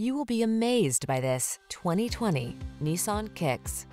You will be amazed by this 2020 Nissan Kicks.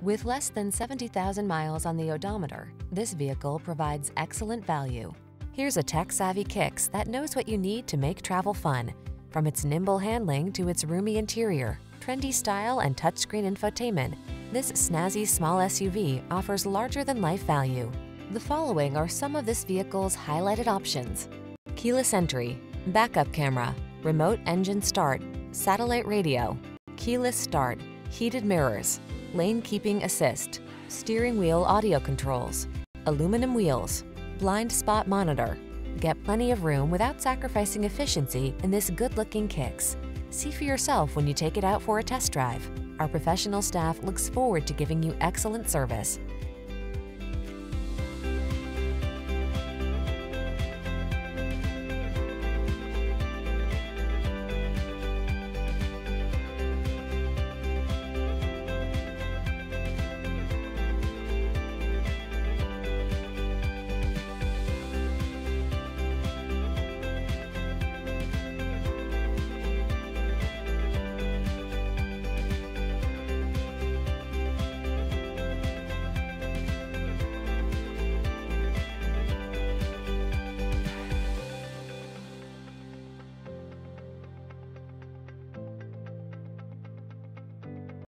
With less than 70,000 miles on the odometer, this vehicle provides excellent value. Here's a tech-savvy Kicks that knows what you need to make travel fun. From its nimble handling to its roomy interior, trendy style and touchscreen infotainment, this snazzy small SUV offers larger-than-life value. The following are some of this vehicle's highlighted options. Keyless entry, backup camera, remote engine start, satellite radio, keyless start, heated mirrors, lane keeping assist, steering wheel audio controls, aluminum wheels, blind spot monitor. Get plenty of room without sacrificing efficiency in this good-looking Kicks. See for yourself when you take it out for a test drive. Our professional staff looks forward to giving you excellent service.